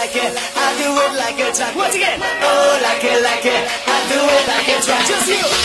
like it, I do it like a track. Once again, oh like it, like it, I do it like a track. Just you.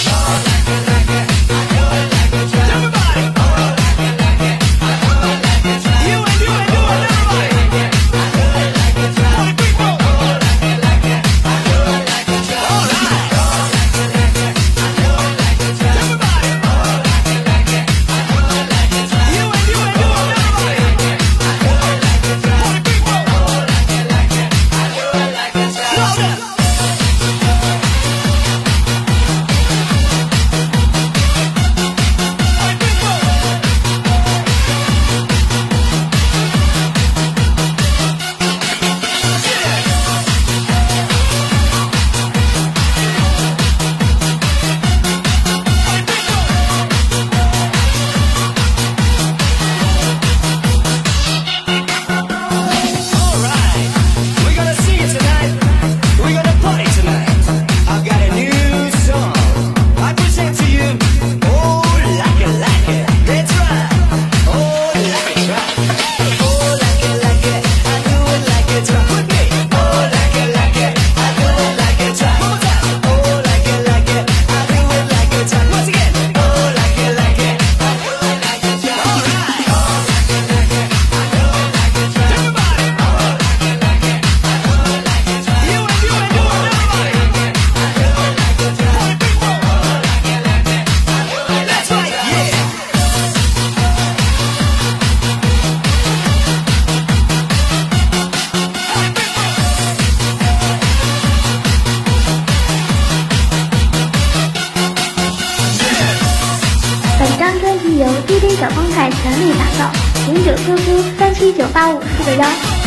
一级由 dj 小方块全力打造零九天空三七九八五四个幺。